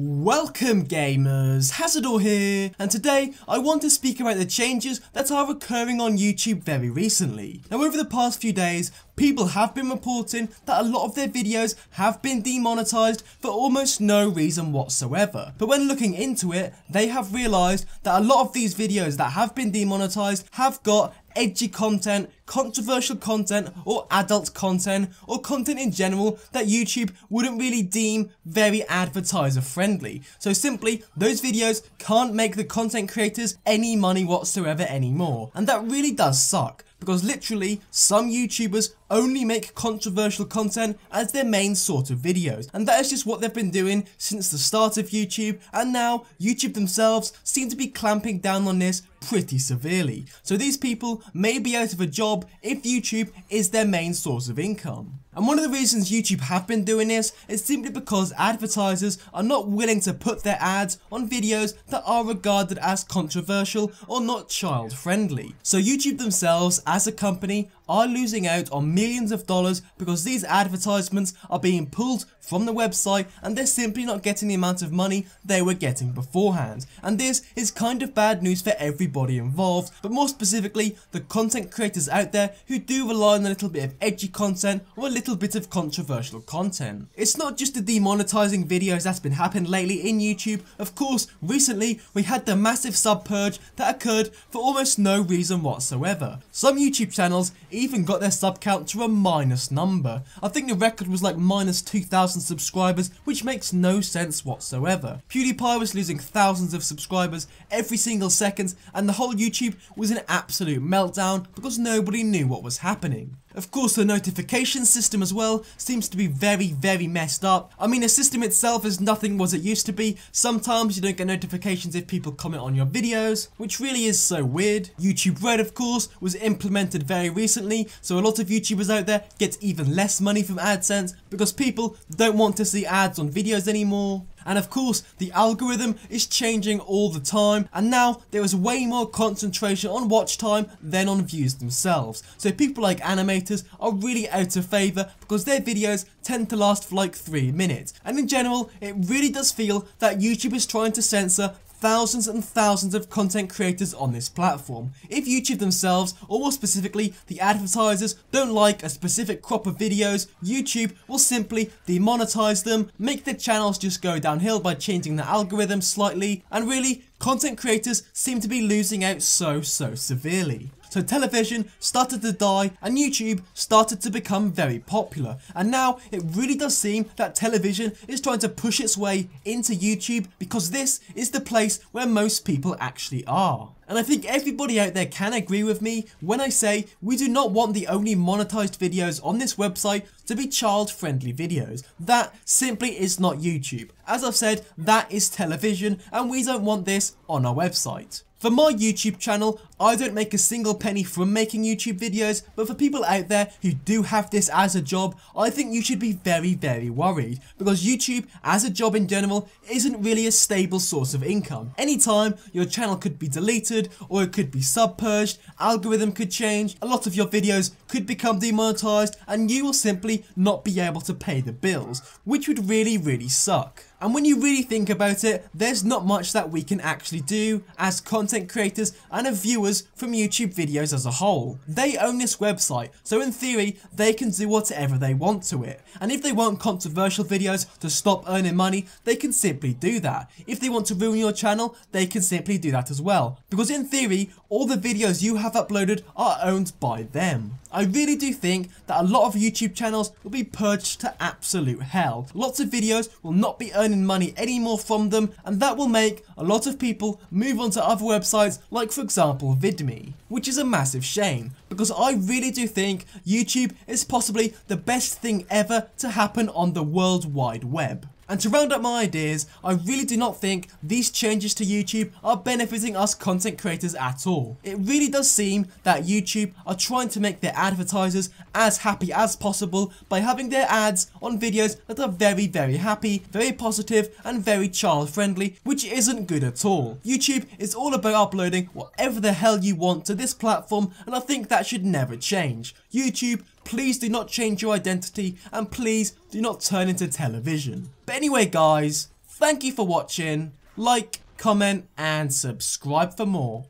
Welcome gamers, Hazzador here, and today I want to speak about the changes that are occurring on YouTube very recently. Now over the past few days, people have been reporting that a lot of their videos have been demonetized for almost no reason whatsoever. But when looking into it, they have realized that a lot of these videos that have been demonetized have got edgy content, controversial content, or adult content, or content in general that YouTube wouldn't really deem very advertiser friendly. So simply, those videos can't make the content creators any money whatsoever anymore. And that really does suck because literally some YouTubers only make controversial content as their main sort of videos and that is just what they've been doing since the start of YouTube and now YouTube themselves seem to be clamping down on this pretty severely. So these people may be out of a job if YouTube is their main source of income. And one of the reasons YouTube have been doing this is simply because advertisers are not willing to put their ads on videos that are regarded as controversial or not child friendly. So YouTube themselves as a company are losing out on millions of dollars because these advertisements are being pulled from the website and they're simply not getting the amount of money they were getting beforehand. And this is kind of bad news for everybody involved, but more specifically the content creators out there who do rely on a little bit of edgy content or a little bit of controversial content. It's not just the demonetizing videos that's been happening lately in YouTube, of course recently we had the massive sub purge that occurred for almost no reason whatsoever. Some YouTube channels even got their sub count to a minus number. I think the record was like minus 2,000 subscribers, which makes no sense whatsoever. PewDiePie was losing thousands of subscribers every single second, and the whole YouTube was an absolute meltdown because nobody knew what was happening. Of course the notification system as well seems to be very very messed up. I mean the system itself is nothing was it used to be. Sometimes you don't get notifications if people comment on your videos, which really is so weird. YouTube Red of course was implemented very recently, so a lot of YouTubers out there get even less money from AdSense because people don't want to see ads on videos anymore. And of course, the algorithm is changing all the time, and now there is way more concentration on watch time than on views themselves. So people like animators are really out of favour because their videos tend to last for like 3 minutes. And in general, it really does feel that YouTube is trying to censor thousands and thousands of content creators on this platform. If YouTube themselves, or more specifically the advertisers, don't like a specific crop of videos, YouTube will simply demonetize them, make their channels just go downhill by changing the algorithm slightly, and really, content creators seem to be losing out so so severely. So television started to die and YouTube started to become very popular. And now it really does seem that television is trying to push its way into YouTube because this is the place where most people actually are. And I think everybody out there can agree with me when I say we do not want the only monetized videos on this website to be child friendly videos. That simply is not YouTube. As I've said, that is television and we don't want this on our website. For my YouTube channel, I don't make a single penny from making YouTube videos, but for people out there who do have this as a job, I think you should be very, very worried, because YouTube, as a job in general, isn't really a stable source of income. Anytime, your channel could be deleted, or it could be sub-purged, algorithm could change, a lot of your videos could become demonetized, and you will simply not be able to pay the bills, which would really, really suck. And when you really think about it, there's not much that we can actually do as content creators and as viewers from YouTube videos as a whole. They own this website, so in theory, they can do whatever they want to it. And if they want controversial videos to stop earning money, they can simply do that. If they want to ruin your channel, they can simply do that as well. Because in theory, all the videos you have uploaded are owned by them. I really do think that a lot of YouTube channels will be purged to absolute hell. Lots of videos will not be earning money anymore from them and that will make a lot of people move on to other websites like for example VidMe, which is a massive shame because I really do think YouTube is possibly the best thing ever to happen on the World Wide Web. And to round up my ideas, I really do not think these changes to YouTube are benefiting us content creators at all. It really does seem that YouTube are trying to make their advertisers as happy as possible by having their ads on videos that are very very happy, very positive and very child friendly, which isn't good at all. YouTube is all about uploading whatever the hell you want to this platform and I think that should never change. YouTube please do not change your identity and please do not turn into television. But anyway guys, Thank you for watching, like, comment and subscribe for more.